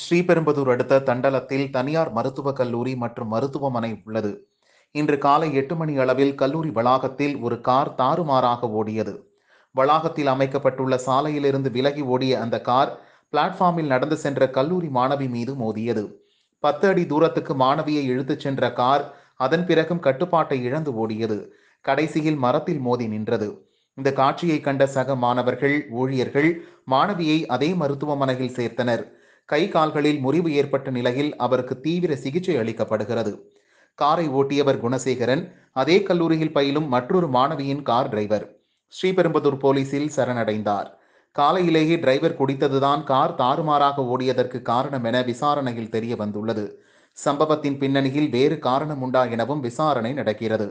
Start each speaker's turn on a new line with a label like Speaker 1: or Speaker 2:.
Speaker 1: ஸ்ரீபெரும்புதூர் அடுத்த தண்டலத்தில் தனியார் மருத்துவக் கல்லூரி மற்றும் மருத்துவமனை உள்ளது. இன்று காலை எட்டு மணி அளவில் கல்லூரி வளாகத்தில் ஒரு கார் தாறுமாறாக ஓடியது. வளாகத்தில் அமைக்கப்பட்டுள்ள சாலையிலிருந்து விலகி ஓடிய அந்த கார் பிளாட்ஃபார்மில் நடந்து சென்ற கல்லூரி மாணவி மீது மோதியது. பத்து அடி தூரத்துக்கு மாணவியை இழுத்துச் சென்ற கார் அதன் பிறகும் கட்டுப்பாட்டை இழந்து ஓடியது. கடைசியில் மரத்தில் மோதி நின்றது. இந்த காட்சியை கண்ட சக மாணவர்கள் ஊழியர்கள் மாணவியை அதே மருத்துவமனையில் சேர்த்தனர். கை கால்களில் முறிவு ஏற்பட்ட நிலையில் அவருக்கு தீவிர சிகிச்சை அளிக்கப்படுகிறது. காரை ஓட்டியவர் குணசேகரன் அதே கல்லூரியில் பயிலும் மற்றொரு மாணவியின் கார் டிரைவர். ஸ்ரீபெரும்புதூர் போலீசில் சரணடைந்தார். காலையிலேயே டிரைவர் குடித்ததுதான் கார் தாறுமாறாக ஓடியதற்கு காரணம் என விசாரணையில் தெரிய வந்துள்ளது சம்பவத்தின் பின்னணியில் வேறு காரணம் உண்டா எனவும் விசாரணை நடக்கிறது.